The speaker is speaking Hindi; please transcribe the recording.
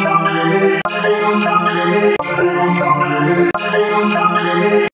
साफ़ गए गए गए